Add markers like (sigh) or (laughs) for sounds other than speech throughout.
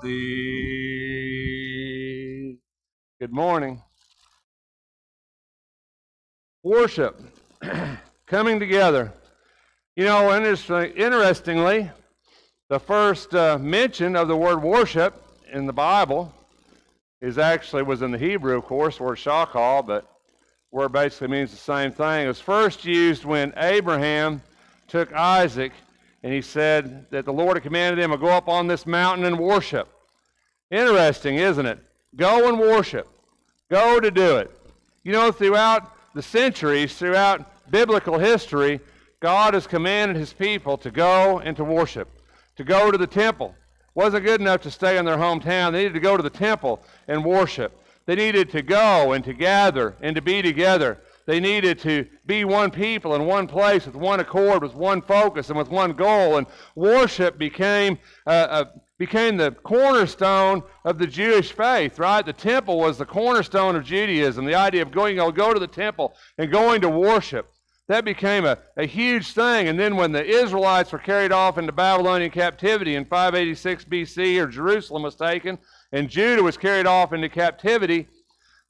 of thee. Good morning. Worship, (clears throat) coming together. You know, interestingly, the first uh, mention of the word worship in the Bible is actually was in the Hebrew, of course, word shakal, but word basically means the same thing. It was first used when Abraham took Isaac and he said that the Lord had commanded him to go up on this mountain and worship. Interesting, isn't it? Go and worship. Go to do it. You know, throughout the centuries, throughout biblical history, God has commanded his people to go and to worship, to go to the temple. Wasn't good enough to stay in their hometown. They needed to go to the temple and worship. They needed to go and to gather and to be together. They needed to be one people in one place with one accord, with one focus, and with one goal. And worship became, uh, uh, became the cornerstone of the Jewish faith, right? The temple was the cornerstone of Judaism. The idea of going, you know, go to the temple and going to worship. That became a, a huge thing. And then when the Israelites were carried off into Babylonian captivity in 586 BC, or Jerusalem was taken, and Judah was carried off into captivity,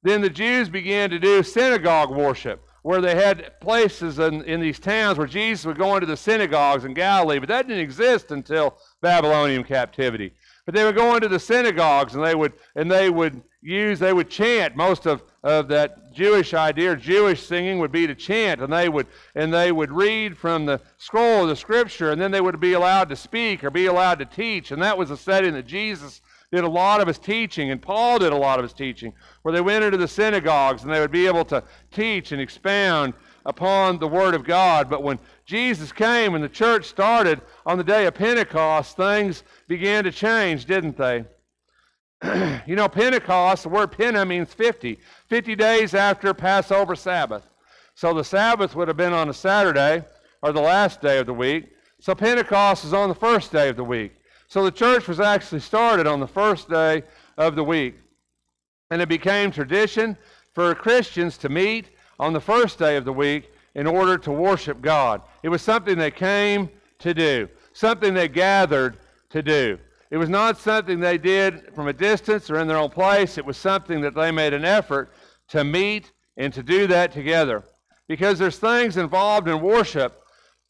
then the Jews began to do synagogue worship, where they had places in, in these towns where Jesus would go into the synagogues in Galilee. But that didn't exist until Babylonian captivity. But they would go into the synagogues and they would and they would use they would chant most of, of that Jewish idea, Jewish singing would be to chant, and they would and they would read from the scroll of the scripture, and then they would be allowed to speak or be allowed to teach, and that was a setting that Jesus did a lot of his teaching, and Paul did a lot of his teaching, where they went into the synagogues and they would be able to teach and expound upon the Word of God. But when Jesus came and the church started on the day of Pentecost, things began to change, didn't they? (clears throat) you know, Pentecost, the word Penta means 50. 50 days after Passover Sabbath. So the Sabbath would have been on a Saturday or the last day of the week. So Pentecost is on the first day of the week. So the church was actually started on the first day of the week. And it became tradition for Christians to meet on the first day of the week in order to worship God. It was something they came to do, something they gathered to do. It was not something they did from a distance or in their own place. It was something that they made an effort to meet and to do that together. Because there's things involved in worship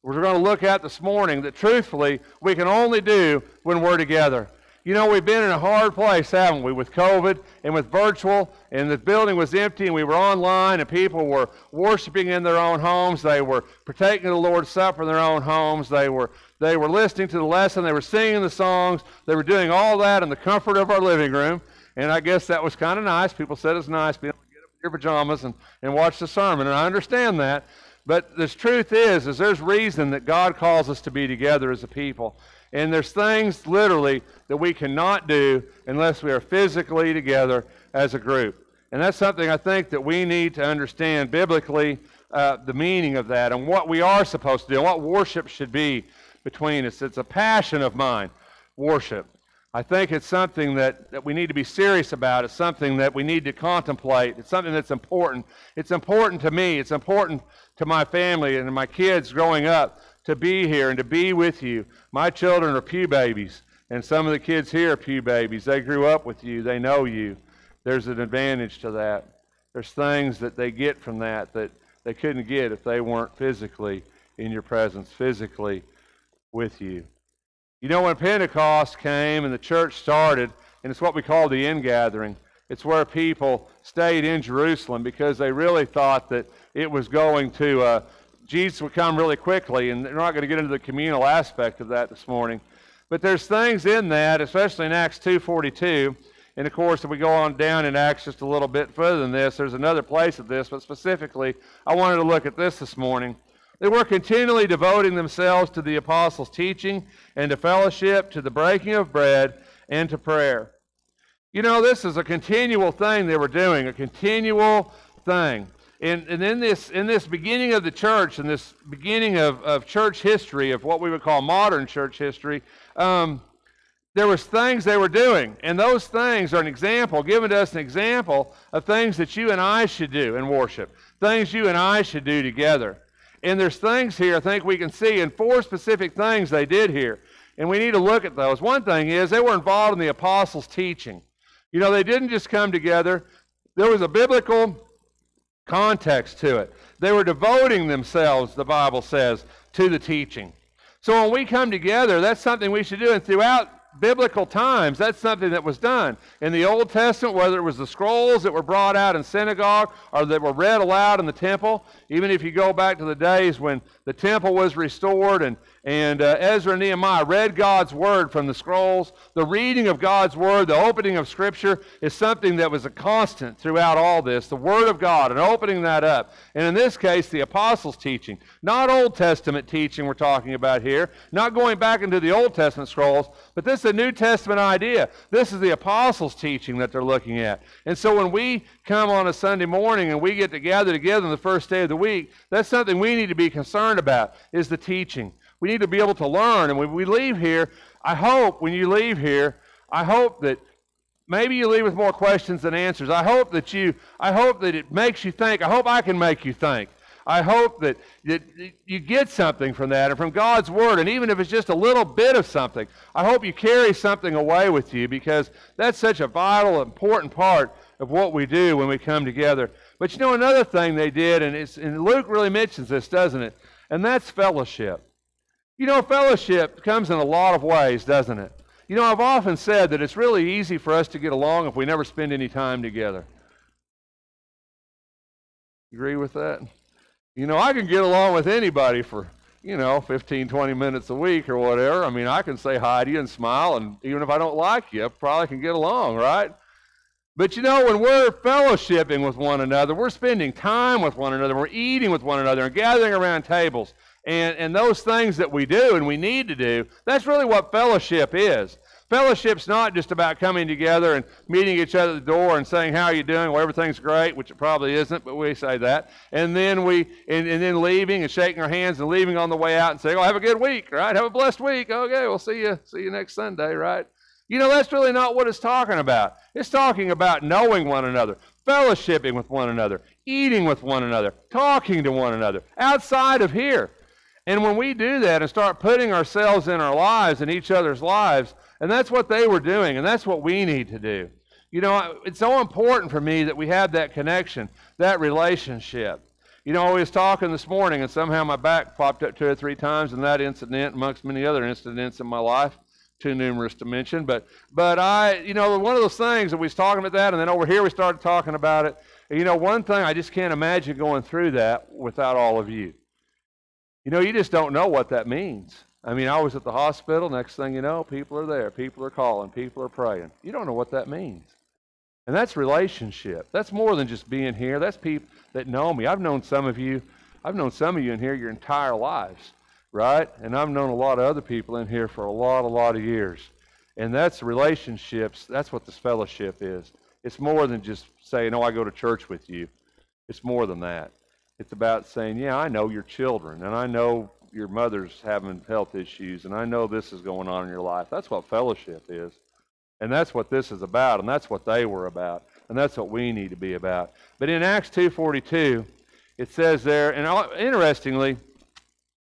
we're going to look at this morning that truthfully we can only do when we're together. You know, we've been in a hard place, haven't we, with COVID and with virtual, and the building was empty, and we were online, and people were worshiping in their own homes. They were partaking of the Lord's Supper in their own homes. They were, they were listening to the lesson. They were singing the songs. They were doing all that in the comfort of our living room. And I guess that was kind of nice. People said it's nice being able to get up in your pajamas and, and watch the sermon, and I understand that. But the truth is, is there's reason that God calls us to be together as a people. And there's things literally that we cannot do unless we are physically together as a group. And that's something I think that we need to understand biblically uh, the meaning of that and what we are supposed to do and what worship should be between us. It's a passion of mine, worship. I think it's something that, that we need to be serious about. It's something that we need to contemplate. It's something that's important. It's important to me. It's important to my family and my kids growing up to be here and to be with you. My children are pew babies, and some of the kids here are pew babies. They grew up with you, they know you. There's an advantage to that. There's things that they get from that that they couldn't get if they weren't physically in your presence, physically with you. You know, when Pentecost came and the church started, and it's what we call the ingathering, it's where people stayed in Jerusalem because they really thought that it was going to, uh, Jesus would come really quickly, and we're not going to get into the communal aspect of that this morning. But there's things in that, especially in Acts 2.42, and of course, if we go on down in Acts just a little bit further than this, there's another place of this, but specifically, I wanted to look at this this morning. They were continually devoting themselves to the apostles' teaching and to fellowship, to the breaking of bread, and to prayer. You know, this is a continual thing they were doing, a continual thing. And, and in, this, in this beginning of the church, in this beginning of, of church history, of what we would call modern church history, um, there was things they were doing. And those things are an example, given to us an example of things that you and I should do in worship, things you and I should do together. And there's things here I think we can see, and four specific things they did here. and we need to look at those. One thing is they were involved in the apostles' teaching. You know, they didn't just come together, there was a biblical context to it. They were devoting themselves, the Bible says, to the teaching. So when we come together, that's something we should do. And throughout biblical times, that's something that was done. In the Old Testament, whether it was the scrolls that were brought out in synagogue or that were read aloud in the temple, even if you go back to the days when the temple was restored and and uh, Ezra and Nehemiah read God's word from the scrolls. The reading of God's word, the opening of Scripture, is something that was a constant throughout all this. The word of God and opening that up. And in this case, the apostles' teaching. Not Old Testament teaching we're talking about here, not going back into the Old Testament scrolls, but this is a New Testament idea. This is the apostles' teaching that they're looking at. And so when we come on a Sunday morning and we get to gather together on the first day of the week, that's something we need to be concerned about, is the teaching. We need to be able to learn. And when we leave here, I hope when you leave here, I hope that maybe you leave with more questions than answers. I hope that you, I hope that it makes you think. I hope I can make you think. I hope that, that you get something from that and from God's Word, and even if it's just a little bit of something, I hope you carry something away with you because that's such a vital, important part of what we do when we come together. But you know, another thing they did, and, it's, and Luke really mentions this, doesn't it? And that's fellowship. You know, fellowship comes in a lot of ways, doesn't it? You know, I've often said that it's really easy for us to get along if we never spend any time together. Agree with that? You know, I can get along with anybody for, you know, 15, 20 minutes a week or whatever. I mean, I can say hi to you and smile, and even if I don't like you, I probably can get along, right? But you know, when we're fellowshipping with one another, we're spending time with one another, we're eating with one another, and gathering around tables and, and those things that we do and we need to do, that's really what fellowship is. Fellowship's not just about coming together and meeting each other at the door and saying, How are you doing? Well, everything's great, which it probably isn't, but we say that. And then we and, and then leaving and shaking our hands and leaving on the way out and saying, Oh, have a good week, right? Have a blessed week. Okay, we'll see you, see you next Sunday, right? You know, that's really not what it's talking about. It's talking about knowing one another, fellowshipping with one another, eating with one another, talking to one another, outside of here. And when we do that and start putting ourselves in our lives and each other's lives, and that's what they were doing, and that's what we need to do. You know, it's so important for me that we have that connection, that relationship. You know, I was talking this morning, and somehow my back popped up two or three times in that incident, amongst many other incidents in my life, too numerous to mention. But, but I, you know, one of those things that we was talking about that, and then over here we started talking about it. And, you know, one thing I just can't imagine going through that without all of you. You know, you just don't know what that means. I mean, I was at the hospital. Next thing you know, people are there. People are calling. People are praying. You don't know what that means. And that's relationship. That's more than just being here. That's people that know me. I've known some of you. I've known some of you in here your entire lives, right? And I've known a lot of other people in here for a lot, a lot of years. And that's relationships. That's what this fellowship is. It's more than just saying, "Oh, I go to church with you." It's more than that. It's about saying, yeah, I know your children, and I know your mother's having health issues, and I know this is going on in your life. That's what fellowship is. And that's what this is about, and that's what they were about, and that's what we need to be about. But in Acts 2.42, it says there, and interestingly,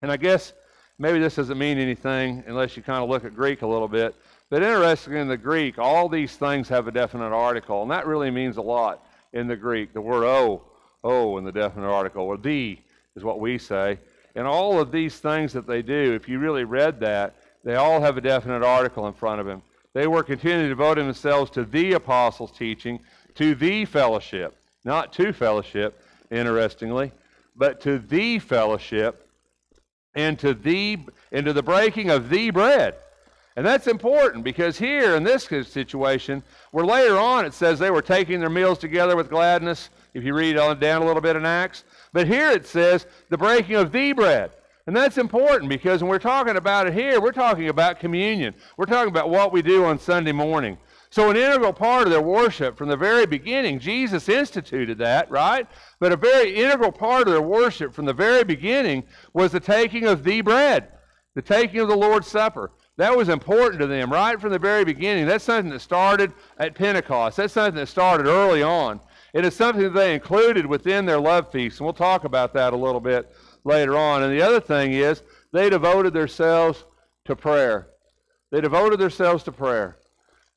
and I guess maybe this doesn't mean anything unless you kind of look at Greek a little bit, but interestingly in the Greek, all these things have a definite article, and that really means a lot in the Greek. The word "o" oh in the definite article, or the is what we say. And all of these things that they do, if you really read that, they all have a definite article in front of them. They were continually devoting themselves to the apostles' teaching, to the fellowship, not to fellowship, interestingly, but to the fellowship and to the into the breaking of the bread. And that's important because here in this situation, where later on it says they were taking their meals together with gladness if you read on down a little bit in Acts. But here it says the breaking of the bread. And that's important because when we're talking about it here, we're talking about communion. We're talking about what we do on Sunday morning. So, an integral part of their worship from the very beginning, Jesus instituted that, right? But a very integral part of their worship from the very beginning was the taking of the bread, the taking of the Lord's Supper. That was important to them right from the very beginning. That's something that started at Pentecost. That's something that started early on. It is something that they included within their love feast, and we'll talk about that a little bit later on. And the other thing is, they devoted themselves to prayer. They devoted themselves to prayer.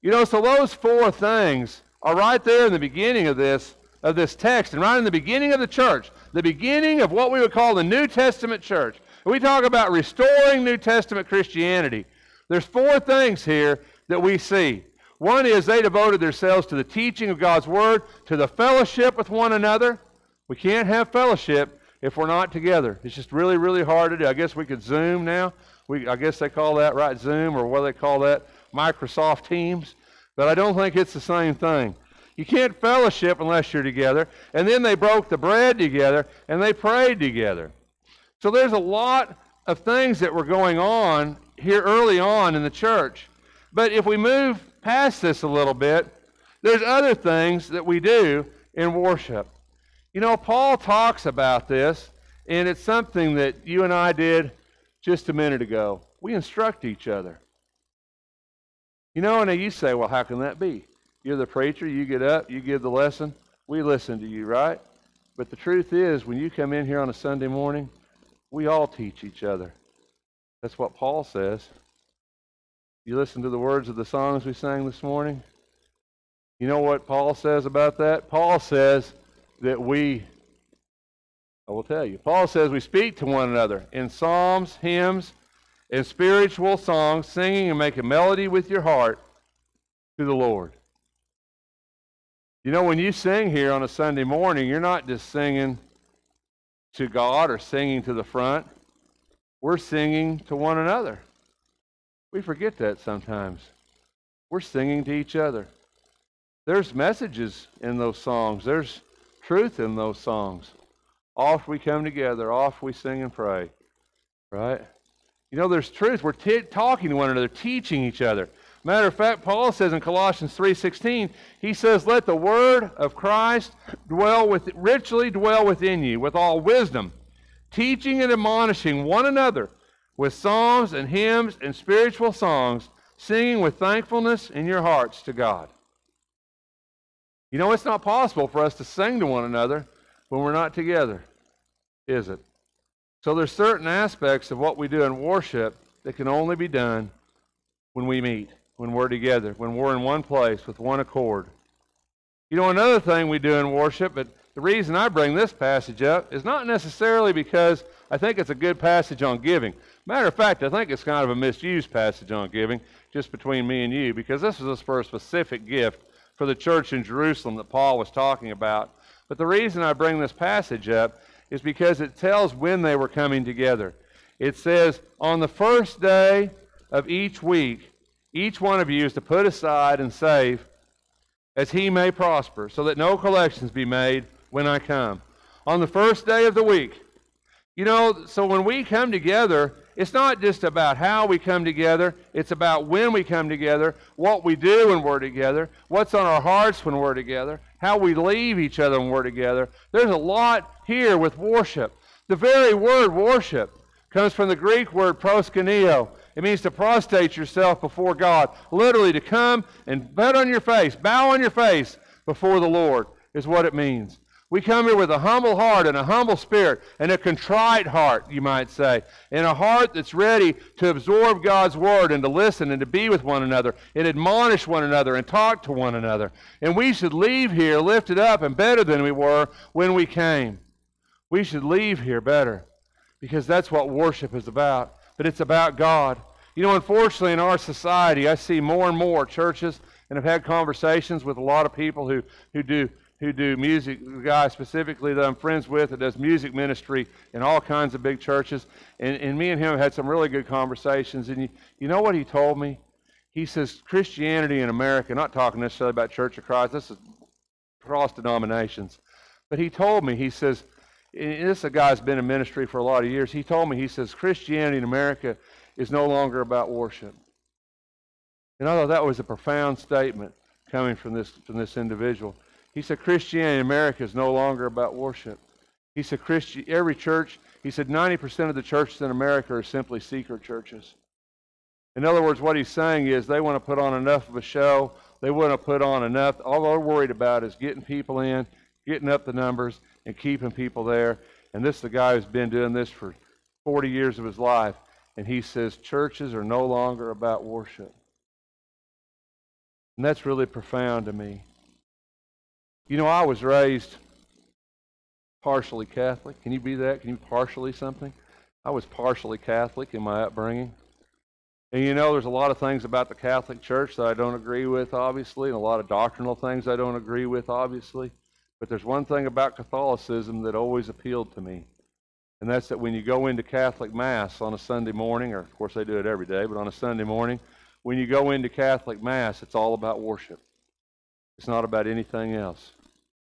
You know, so those four things are right there in the beginning of this of this text and right in the beginning of the church, the beginning of what we would call the New Testament church. We talk about restoring New Testament Christianity. There's four things here that we see. One is they devoted themselves to the teaching of God's word, to the fellowship with one another. We can't have fellowship if we're not together. It's just really, really hard to do. I guess we could Zoom now. We, I guess they call that, right, Zoom, or what do they call that? Microsoft Teams. But I don't think it's the same thing. You can't fellowship unless you're together. And then they broke the bread together and they prayed together. So there's a lot of things that were going on here early on in the church. But if we move past this a little bit, there's other things that we do in worship. You know, Paul talks about this, and it's something that you and I did just a minute ago. We instruct each other. You know, and you say, well, how can that be? You're the preacher, you get up, you give the lesson, we listen to you, right? But the truth is, when you come in here on a Sunday morning, we all teach each other. That's what Paul says. You listen to the words of the songs we sang this morning. You know what Paul says about that? Paul says that we, I will tell you, Paul says we speak to one another in psalms, hymns, and spiritual songs, singing and making melody with your heart to the Lord. You know, when you sing here on a Sunday morning, you're not just singing to God or singing to the front. We're singing to one another. We forget that sometimes. We're singing to each other. There's messages in those songs, there's truth in those songs. Off we come together, off we sing and pray. Right? You know, there's truth. We're t- talking to one another, teaching each other. Matter of fact, Paul says in Colossians 3:16, he says, "Let the word of Christ dwell with richly dwell within you with all wisdom, teaching and admonishing one another with psalms and hymns and spiritual songs, singing with thankfulness in your hearts to God." You know, it's not possible for us to sing to one another when we're not together, is it? So there's certain aspects of what we do in worship that can only be done when we meet, when we're together, when we're in one place with one accord. You know, another thing we do in worship, but the reason I bring this passage up is not necessarily because I think it's a good passage on giving. Matter of fact, I think it's kind of a misused passage on giving, just between me and you, because this is for a specific gift for the church in Jerusalem that Paul was talking about. But the reason I bring this passage up is because it tells when they were coming together. It says, On the first day of each week, each one of you is to put aside and save as he may prosper, so that no collections be made when I come. On the first day of the week. You know, so when we come together, it's not just about how we come together, it's about when we come together, what we do when we're together, what's on our hearts when we're together, how we leave each other when we're together. There's a lot here with worship. The very word worship comes from the Greek word proskuneo. It means to prostrate yourself before God, literally to come and bet on your face, bow on your face before the Lord, is what it means. We come here with a humble heart and a humble spirit and a contrite heart, you might say, and a heart that's ready to absorb God's word and to listen and to be with one another and admonish one another and talk to one another. And we should leave here lifted up and better than we were when we came. We should leave here better because that's what worship is about. But it's about God. You know, unfortunately, in our society, I see more and more churches, and I've had conversations with a lot of people who, who do who do music, the guy specifically that I'm friends with that does music ministry in all kinds of big churches. And, and me and him had some really good conversations. And you, you know what he told me? He says, Christianity in America, not talking necessarily about Church of Christ, this is cross denominations. But he told me, he says, this is a guy who's been in ministry for a lot of years. He told me, he says, Christianity in America is no longer about worship. And I thought that was a profound statement coming from this, from this individual. He said Christianity in America is no longer about worship. He said Christian, every church, he said 90% of the churches in America are simply seeker churches. In other words, what he's saying is they want to put on enough of a show. They want to put on enough. All they're worried about is getting people in, getting up the numbers, and keeping people there. And this is the guy who's been doing this for 40 years of his life. and he says churches are no longer about worship. And that's really profound to me. You know, I was raised partially Catholic. Can you be that? Can you partially something? I was partially Catholic in my upbringing. And you know, there's a lot of things about the Catholic Church that I don't agree with, obviously, and a lot of doctrinal things I don't agree with, obviously. But there's one thing about Catholicism that always appealed to me. And that's that when you go into Catholic Mass on a Sunday morning, or of course they do it every day, but on a Sunday morning, when you go into Catholic Mass, it's all about worship. It's not about anything else.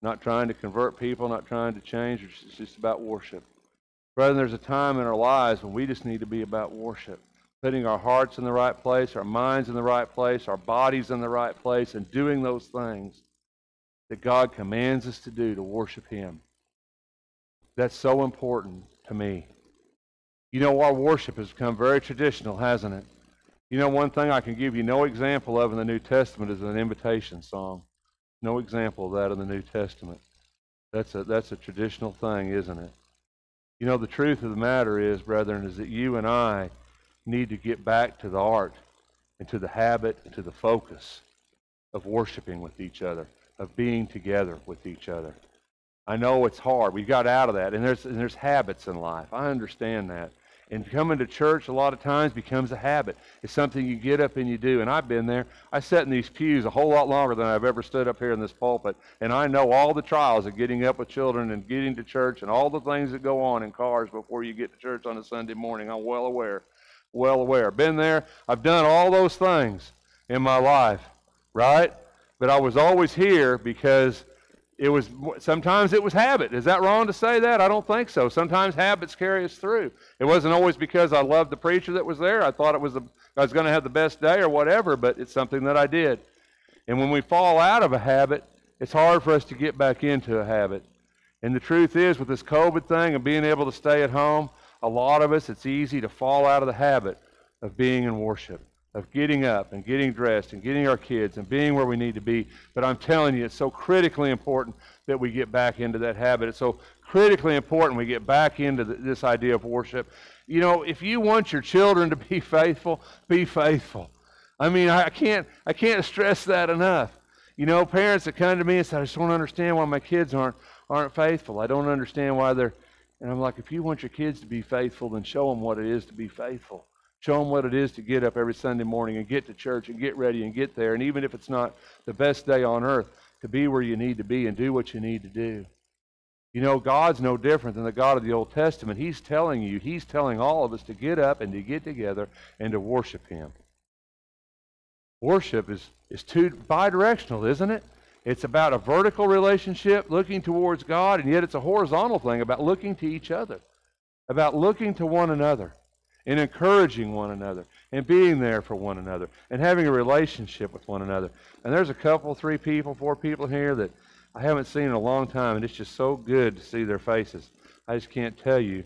Not trying to convert people, not trying to change, it's just about worship. Brethren, there's a time in our lives when we just need to be about worship. Putting our hearts in the right place, our minds in the right place, our bodies in the right place, and doing those things that God commands us to do to worship Him. That's so important to me. You know, our worship has become very traditional, hasn't it? You know, one thing I can give you no example of in the New Testament is an invitation song. No example of that in the New Testament. That's a, that's a traditional thing, isn't it? You know, the truth of the matter is, brethren, is that you and I need to get back to the art and to the habit and to the focus of worshiping with each other, of being together with each other. I know it's hard. We got out of that, and there's and there's habits in life. I understand that. And coming to church a lot of times becomes a habit. It's something you get up and you do. And I've been there. I sat in these pews a whole lot longer than I've ever stood up here in this pulpit. And I know all the trials of getting up with children and getting to church and all the things that go on in cars before you get to church on a Sunday morning. I'm well aware. Well aware. Been there. I've done all those things in my life, right? But I was always here because it was sometimes it was habit. Is that wrong to say that? I don't think so. Sometimes habits carry us through. It wasn't always because I loved the preacher that was there. I thought it was the, I was going to have the best day or whatever, but it's something that I did. And when we fall out of a habit, it's hard for us to get back into a habit. And the truth is, with this COVID thing and being able to stay at home, a lot of us, it's easy to fall out of the habit of being in worship of getting up and getting dressed and getting our kids and being where we need to be. But I'm telling you, it's so critically important that we get back into that habit. It's so critically important we get back into the, this idea of worship. You know, if you want your children to be faithful, be faithful. I mean, I can't, I can't stress that enough. You know, parents that come to me and say, I just don't understand why my kids aren't, aren't faithful. I don't understand why they're, and I'm like, if you want your kids to be faithful, then show them what it is to be faithful. Show them what it is to get up every Sunday morning and get to church and get ready and get there. And even if it's not the best day on earth, to be where you need to be and do what you need to do. You know, God's no different than the God of the Old Testament. He's telling you, He's telling all of us to get up and to get together and to worship Him. Worship is, is two bi-directional, isn't it? It's about a vertical relationship looking towards God, and yet it's a horizontal thing about looking to each other, about looking to one another and encouraging one another and being there for one another and having a relationship with one another. And there's a couple, three people, four people here that I haven't seen in a long time, and it's just so good to see their faces. I just can't tell you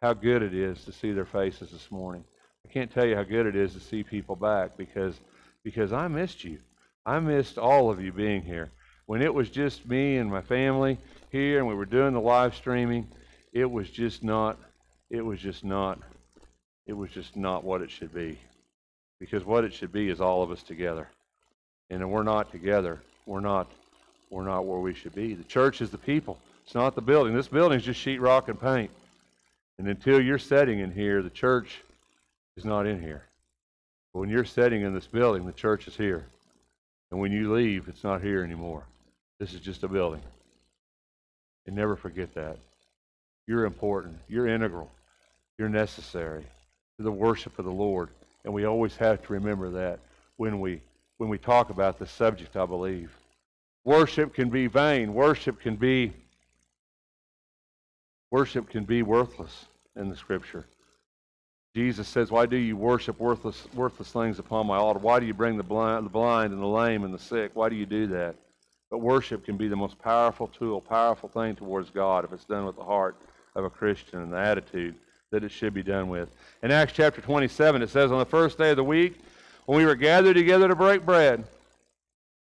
how good it is to see their faces this morning. I can't tell you how good it is to see people back because because I missed you. I missed all of you being here. When it was just me and my family here and we were doing the live streaming, it was just not it was just not it was just not what it should be. Because what it should be is all of us together. And if we're not together, we're not we're not where we should be. The church is the people. It's not the building. This building is just sheetrock and paint. And until you're setting in here, the church is not in here. But when you're setting in this building, the church is here. And when you leave, it's not here anymore. This is just a building. And never forget that. You're important. You're integral. You're necessary the worship of the Lord. And we always have to remember that when we when we talk about this subject, I believe. Worship can be vain. Worship can be worship can be worthless in the scripture. Jesus says, Why do you worship worthless worthless things upon my altar? Why do you bring the blind, the blind and the lame and the sick? Why do you do that? But worship can be the most powerful tool, powerful thing towards God if it's done with the heart of a Christian and the attitude that it should be done with. In Acts chapter 27, it says, On the first day of the week, when we were gathered together to break bread,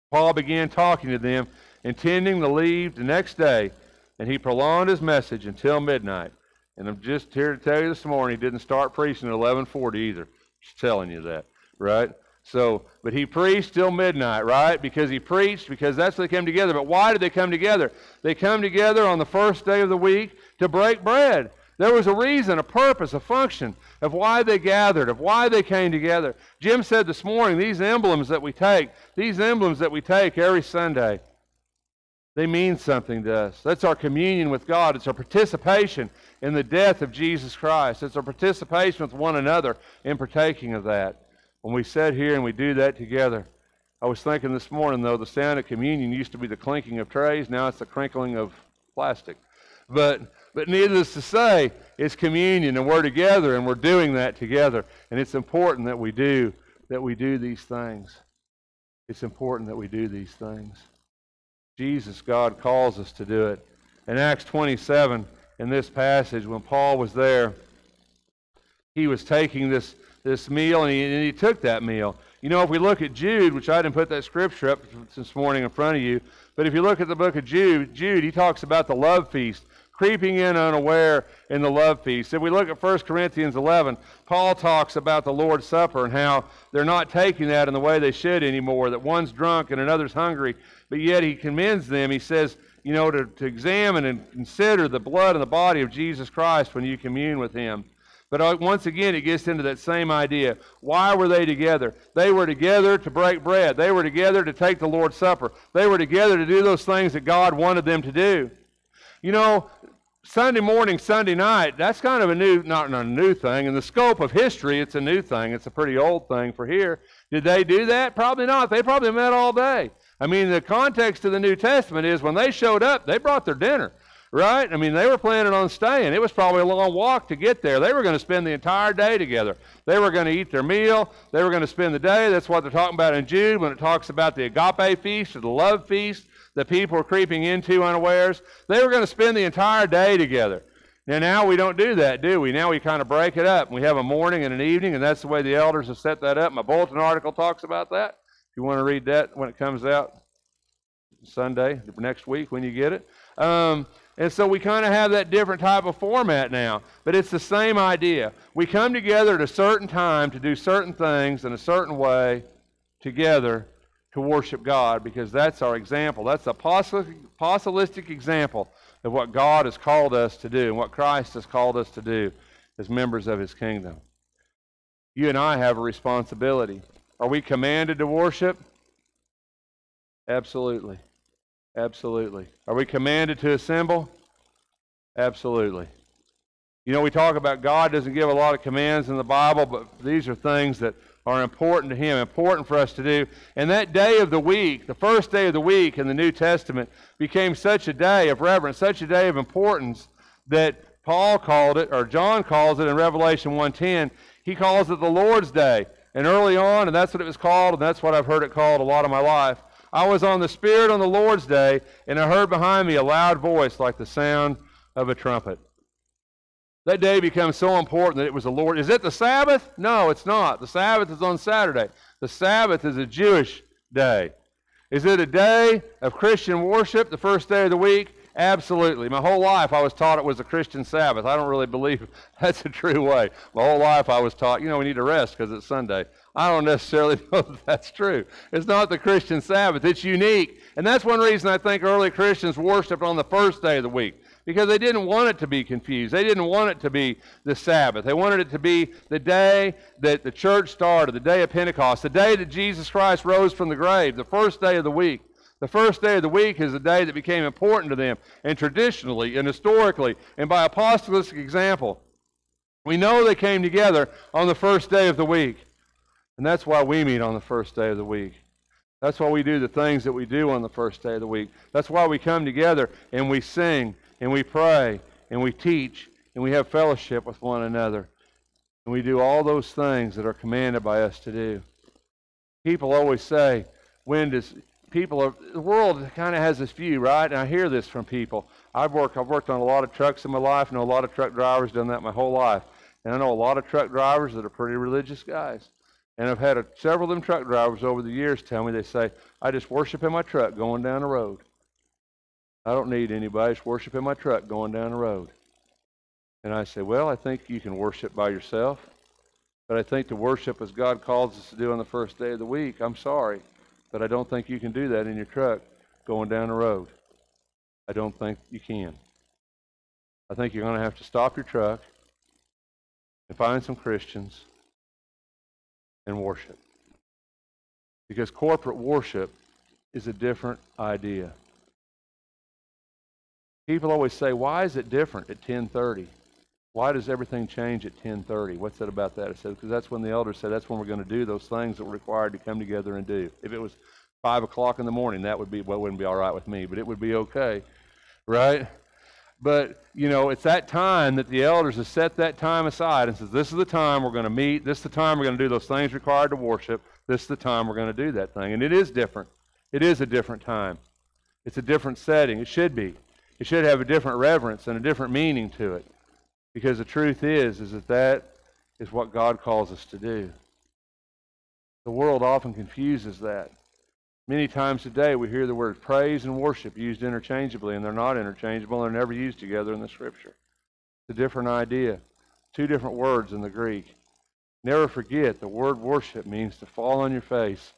Paul began talking to them, intending to leave the next day, and he prolonged his message until midnight. And I'm just here to tell you this morning, he didn't start preaching at 1140 either. Just telling you that, right? So, but he preached till midnight, right? Because he preached, because that's what they came together. But why did they come together? They come together on the first day of the week to break bread. There was a reason, a purpose, a function of why they gathered, of why they came together. Jim said this morning, these emblems that we take, these emblems that we take every Sunday, they mean something to us. That's our communion with God. It's our participation in the death of Jesus Christ. It's our participation with one another in partaking of that. When we sit here and we do that together, I was thinking this morning, though, the sound of communion used to be the clinking of trays. Now it's the crinkling of plastic. But but needless to say, it's communion, and we're together, and we're doing that together. And it's important that we do that we do these things. It's important that we do these things. Jesus, God calls us to do it. In Acts 27, in this passage, when Paul was there, he was taking this, this meal, and he, and he took that meal. You know, if we look at Jude, which I didn't put that scripture up this morning in front of you, but if you look at the book of Jude, Jude, he talks about the love feast creeping in unaware in the love feast. If we look at 1 Corinthians 11, Paul talks about the Lord's Supper and how they're not taking that in the way they should anymore, that one's drunk and another's hungry, but yet he commends them. He says, you know, to, to examine and consider the blood and the body of Jesus Christ when you commune with him. But uh, once again, it gets into that same idea. Why were they together? They were together to break bread. They were together to take the Lord's Supper. They were together to do those things that God wanted them to do. You know, Sunday morning, Sunday night, that's kind of a new, not, a new thing. In the scope of history, it's a new thing. It's a pretty old thing for here. Did they do that? Probably not. They probably met all day. I mean, the context of the New Testament is when they showed up, they brought their dinner, right? I mean, they were planning on staying. It was probably a long walk to get there. They were going to spend the entire day together. They were going to eat their meal. They were going to spend the day. That's what they're talking about in Jude when it talks about the agape feast or the love feast that people were creeping into unawares. They were going to spend the entire day together. Now, now we don't do that, do we? Now we kind of break it up. We have a morning and an evening, and that's the way the elders have set that up. My bulletin article talks about that. If you want to read that when it comes out Sunday, next week when you get it. Um, and so we kind of have that different type of format now. But it's the same idea. We come together at a certain time to do certain things in a certain way together to worship God because that's our example. That's a apostolic example of what God has called us to do and what Christ has called us to do as members of his kingdom. You and I have a responsibility. Are we commanded to worship? Absolutely. Absolutely. Are we commanded to assemble? Absolutely. You know, we talk about God doesn't give a lot of commands in the Bible, but these are things that are important to him, important for us to do. And that day of the week, the first day of the week in the New Testament, became such a day of reverence, such a day of importance that Paul called it, or John calls it in Revelation 1.10, he calls it the Lord's Day. And early on, and that's what it was called, and that's what I've heard it called a lot of my life. I was on the Spirit on the Lord's Day, and I heard behind me a loud voice like the sound of a trumpet. That day becomes so important that it was the Lord. Is it the Sabbath? No, it's not. The Sabbath is on Saturday. The Sabbath is a Jewish day. Is it a day of Christian worship, the first day of the week? Absolutely. My whole life I was taught it was a Christian Sabbath. I don't really believe (laughs) that's a true way. My whole life I was taught, you know, we need to rest because it's Sunday. I don't necessarily (laughs) know that that's true. It's not the Christian Sabbath. It's unique. And that's one reason I think early Christians worshiped on the first day of the week because they didn't want it to be confused. They didn't want it to be the Sabbath. They wanted it to be the day that the church started, the day of Pentecost, the day that Jesus Christ rose from the grave, the first day of the week. The first day of the week is the day that became important to them, and traditionally and historically, and by apostolic example. We know they came together on the first day of the week. And that's why we meet on the first day of the week. That's why we do the things that we do on the first day of the week. That's why we come together and we sing and we pray and we teach and we have fellowship with one another. And we do all those things that are commanded by us to do. People always say, when does people are, the world kind of has this view, right? And I hear this from people. I've worked I've worked on a lot of trucks in my life, know a lot of truck drivers, done that my whole life. And I know a lot of truck drivers that are pretty religious guys. And I've had a, several of them truck drivers over the years tell me, they say, I just worship in my truck going down the road. I don't need anybody. Just worship in my truck going down the road. And I say, Well, I think you can worship by yourself. But I think to worship as God calls us to do on the first day of the week, I'm sorry. But I don't think you can do that in your truck going down the road. I don't think you can. I think you're going to have to stop your truck and find some Christians and worship. Because corporate worship is a different idea. People always say, "Why is it different at 10:30? Why does everything change at 10:30? What's that about that?" I said, "Because that's when the elders said that's when we're going to do those things that we're required to come together and do. If it was five o'clock in the morning, that would be well, wouldn't be all right with me, but it would be okay, right?" But, you know, it's that time that the elders have set that time aside and says, this is the time we're going to meet. This is the time we're going to do those things required to worship. This is the time we're going to do that thing. And it is different. It is a different time. It's a different setting. It should be. It should have a different reverence and a different meaning to it. Because the truth is, is that that is what God calls us to do. The world often confuses that. Many times today we hear the words praise and worship used interchangeably, and they're not interchangeable. They're never used together in the Scripture. It's a different idea. Two different words in the Greek. Never forget the word worship means to fall on your face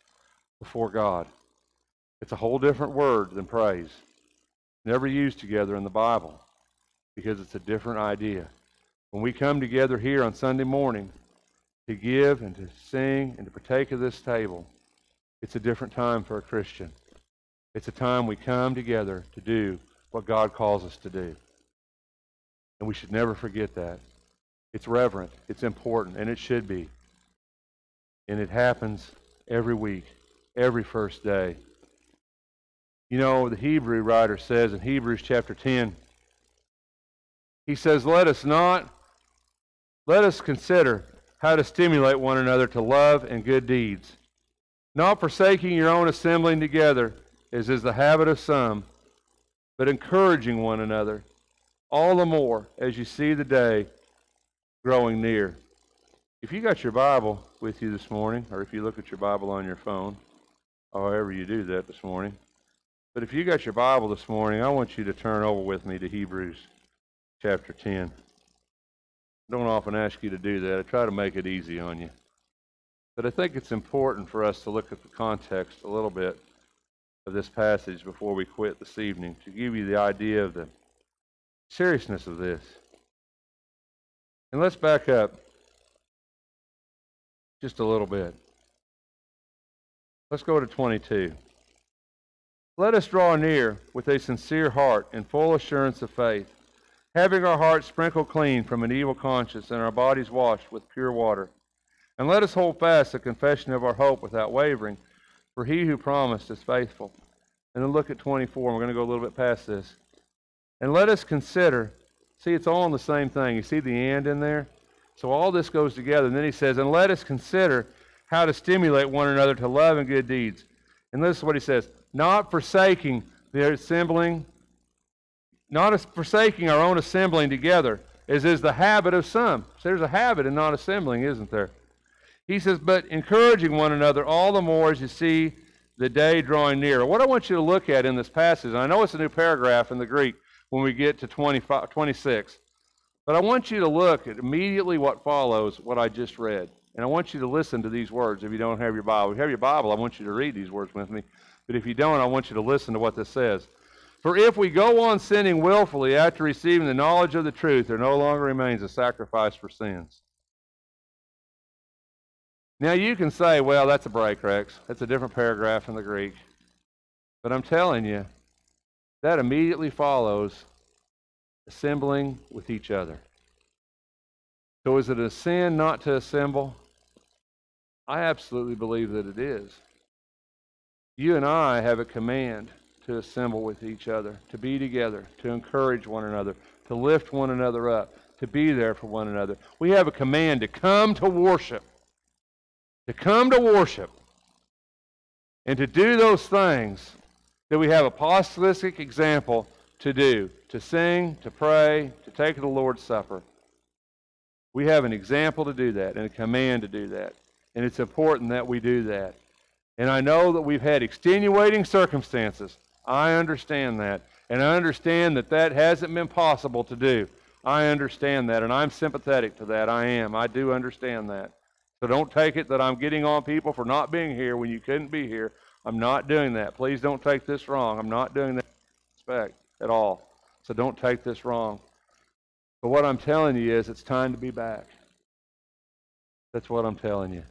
before God. It's a whole different word than praise. Never used together in the Bible because it's a different idea. When we come together here on Sunday morning to give and to sing and to partake of this table, it's a different time for a Christian. It's a time we come together to do what God calls us to do. And we should never forget that. It's reverent, it's important, and it should be. And it happens every week, every first day. You know, the Hebrew writer says in Hebrews chapter 10, he says, Let us not, let us consider how to stimulate one another to love and good deeds not forsaking your own assembling together, as is the habit of some, but encouraging one another, all the more as you see the day growing near. If you got your Bible with you this morning, or if you look at your Bible on your phone, however you do that this morning, but if you got your Bible this morning, I want you to turn over with me to Hebrews chapter 10. I don't often ask you to do that. I try to make it easy on you. But I think it's important for us to look at the context a little bit of this passage before we quit this evening to give you the idea of the seriousness of this. And let's back up just a little bit. Let's go to 22. Let us draw near with a sincere heart and full assurance of faith, having our hearts sprinkled clean from an evil conscience and our bodies washed with pure water. And let us hold fast the confession of our hope without wavering, for he who promised is faithful. And then look at 24. We're going to go a little bit past this. And let us consider, see, it's all in the same thing. You see the and in there? So all this goes together. And then he says, and let us consider how to stimulate one another to love and good deeds. And this is what he says not forsaking the assembling, not forsaking our own assembling together, as is the habit of some. So there's a habit in not assembling, isn't there? He says, but encouraging one another all the more as you see the day drawing near. What I want you to look at in this passage, and I know it's a new paragraph in the Greek when we get to 25, 26, but I want you to look at immediately what follows what I just read. And I want you to listen to these words if you don't have your Bible. If you have your Bible, I want you to read these words with me. But if you don't, I want you to listen to what this says. For if we go on sinning willfully after receiving the knowledge of the truth, there no longer remains a sacrifice for sins now you can say, well, that's a break, Rex. That's a different paragraph in the Greek. But I'm telling you, that immediately follows assembling with each other. So is it a sin not to assemble? I absolutely believe that it is. You and I have a command to assemble with each other, to be together, to encourage one another, to lift one another up, to be there for one another. We have a command to come to worship to come to worship and to do those things that we have apostolic example to do to sing, to pray, to take the Lord's Supper. We have an example to do that and a command to do that. And it's important that we do that. And I know that we've had extenuating circumstances. I understand that. And I understand that that hasn't been possible to do I understand that, and I'm sympathetic to that. I am. I do understand that. So don't take it that I'm getting on people for not being here when you couldn't be here. I'm not doing that. Please don't take this wrong. I'm not doing that respect at all. So don't take this wrong. But what I'm telling you is it's time to be back. That's what I'm telling you.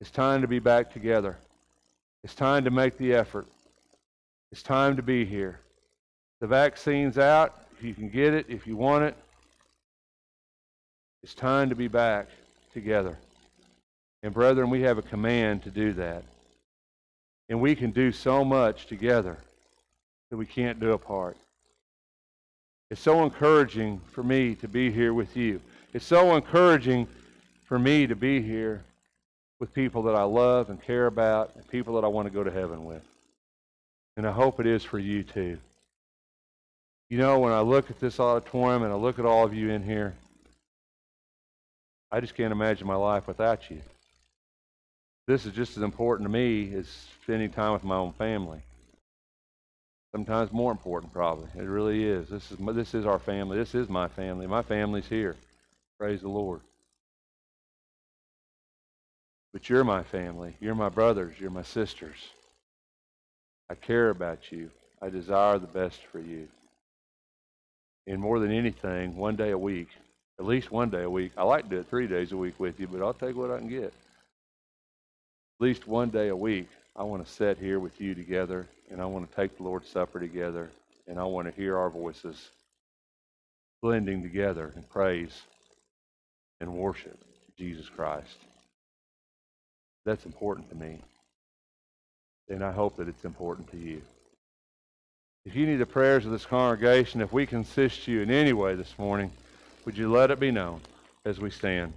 It's time to be back together. It's time to make the effort. It's time to be here. The vaccine's out. If you can get it, if you want it, it's time to be back together. And brethren, we have a command to do that. And we can do so much together that we can't do apart. It's so encouraging for me to be here with you. It's so encouraging for me to be here with people that I love and care about and people that I want to go to heaven with. And I hope it is for you too. You know, when I look at this auditorium and I look at all of you in here, I just can't imagine my life without you. This is just as important to me as spending time with my own family. Sometimes more important, probably. It really is. This is this is our family. This is my family. My family's here. Praise the Lord. But you're my family. You're my brothers. You're my sisters. I care about you. I desire the best for you. And more than anything, one day a week, at least one day a week. I like to do it three days a week with you, but I'll take what I can get. At least one day a week, I want to sit here with you together, and I want to take the Lord's Supper together, and I want to hear our voices blending together in praise and worship to Jesus Christ. That's important to me. And I hope that it's important to you. If you need the prayers of this congregation, if we can assist you in any way this morning, would you let it be known as we stand?